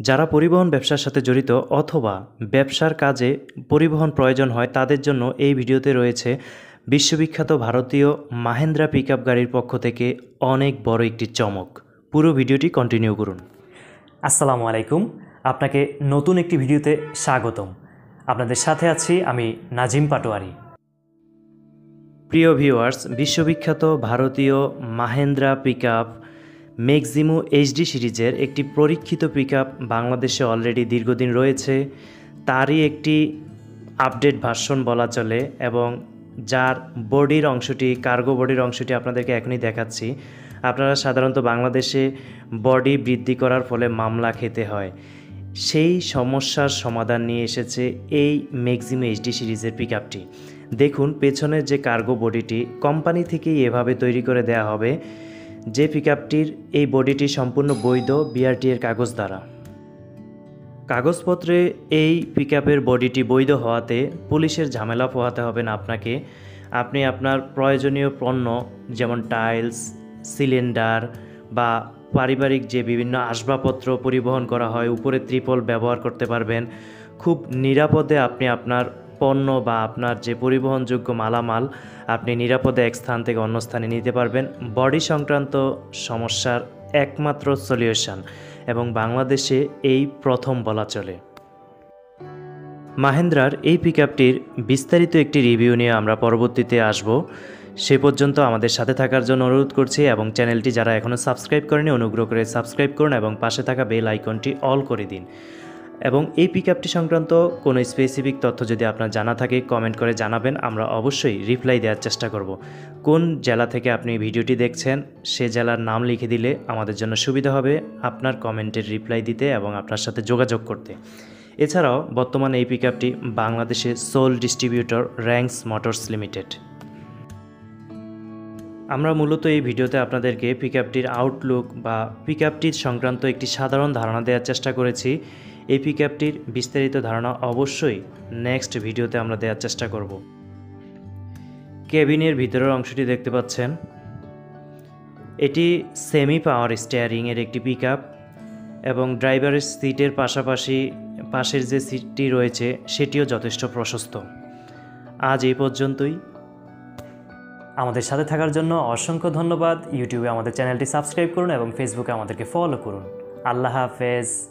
যারা পরিবহন ব্যবসার সাথে জড়িত অথবা ব্যবসার কাজে পরিবহন প্রয়োজন হয়, তাদের জন্য এই ভিডিওতে রয়েছে বিশ্ববিখ্যাত ভারতীয় মাহেন্দ্রা পিকআপ গাড়ির পক্ষ থেকে অনেক বড় একটি চমক। পুরো ভিডিওটি কন্টিনিউ করুন। আসসালামু আলাইকুম। আপনাকে নতুন একটি ভিডিওতে স্বাগতম। আপনাদের সাথে আছি আমি নাজিম পাটোয়ারি। প্রিয় ভিউয়ার্স বিশ্ববিখ্যাত ভারতীয় মাহেন্দ্রা পিকআপ ম্যাক্সিমো এইচডি সিরিজের একটি পরীক্ষিত পিকআপ বাংলাদেশে অলরেডি দীর্ঘদিন রয়েছে। তারই একটি আপডেট ভার্সন বলা চলে এবং যার বডির অংশটি কার্গো বডির অংশটি আপনাদেরকে এখনই দেখাচ্ছি। আপনারা সাধারণত বাংলাদেশে বডি বৃদ্ধি করার ফলে মামলা খেতে হয়। সেই সমস্যার সমাধান নিয়ে এসেছে এই ম্যাক্সিমো এইচডি সিরিজের পিকআপটি দেখুন, পেছনের যে কার্গো বডিটি কোম্পানি থেকেই এভাবে তৈরি করে দেয়া হবে। যে পিকআপটির এই বডিটি সম্পূর্ণ বৈধ বিআরটি এর কাগজ দ্বারা। কাগজপত্রে এই পিকআপের বডিটি বৈধ হওয়াতে পুলিশের ঝামেলা পোহাতে হবে না আপনাকে। আপনি আপনার প্রয়োজনীয় পণ্য যেমন টাইলস, সিলিন্ডার বা পারিবারিক যে বিভিন্ন আসবাবপত্র পরিবহন করা হয়, উপরে ত্রিপল ব্যবহার করতে পারবেন। খুব নিরাপদে আপনি আপনার পণ্য বা আপনার যে পরিবহনযোগ্য মালামাল আপনি নিরাপদে এক স্থান থেকে অন্য স্থানে নিতে পারবেন। বডি সংক্রান্ত সমস্যার একমাত্র সলিউশন এবং বাংলাদেশে এই প্রথম বলা চলে। মাহেন্দ্রার এই পিকআপটির বিস্তারিত একটি রিভিউ নিয়ে আমরা পরবর্তীতে আসব। সে পর্যন্ত আমাদের সাথে থাকার জন্য অনুরোধ করছি এবং চ্যানেলটি যারা এখনও সাবস্ক্রাইব করেনি অনুগ্রহ করে সাবস্ক্রাইব করুন এবং পাশে থাকা বেল আইকনটি অল করে দিন। এবং এই পিকআপটি সংক্রান্ত কোনো স্পেসিফিক তথ্য যদি আপনার জানা থাকে কমেন্ট করে জানাবেন। আমরা অবশ্যই রিপ্লাই দেওয়ার চেষ্টা করব। কোন জেলা থেকে আপনি ভিডিওটি দেখছেন, সে জেলার নাম লিখে দিলে আমাদের জন্য সুবিধা হবে আপনার কমেন্টের রিপ্লাই দিতে এবং আপনার সাথে যোগাযোগ করতে। এছাড়াও বর্তমানে এই পিকআপটি বাংলাদেশে sole distributor Rangs Motors Limited আমরা মূলত এই ভিডিওতে আপনাদেরকে পিকআপটির আউটলুক বা পিকআপটির সংক্রান্ত একটি সাধারণ ধারণা দেওয়ার চেষ্টা করেছি। এই পিকআপটির বিস্তারিত ধারণা অবশ্যই নেক্সট ভিডিওতে আমরা দেওয়ার চেষ্টা করব। কেবিনের ভিতরের অংশটি দেখতে পাচ্ছেন। এটি সেমি পাওয়ার স্টিয়ারিংয়ের একটি পিকআপ এবং ড্রাইভারের সিটের পাশাপাশি পাশের যে সিটটি রয়েছে, সেটিও যথেষ্ট প্রশস্ত। আজ এই পর্যন্তই। আমাদের সাথে থাকার জন্য অসংখ্য ধন্যবাদ। ইউটিউবে আমাদের চ্যানেলটি সাবস্ক্রাইব করুন এবং ফেসবুকে আমাদেরকে ফলো করুন। আল্লাহ হাফেজ।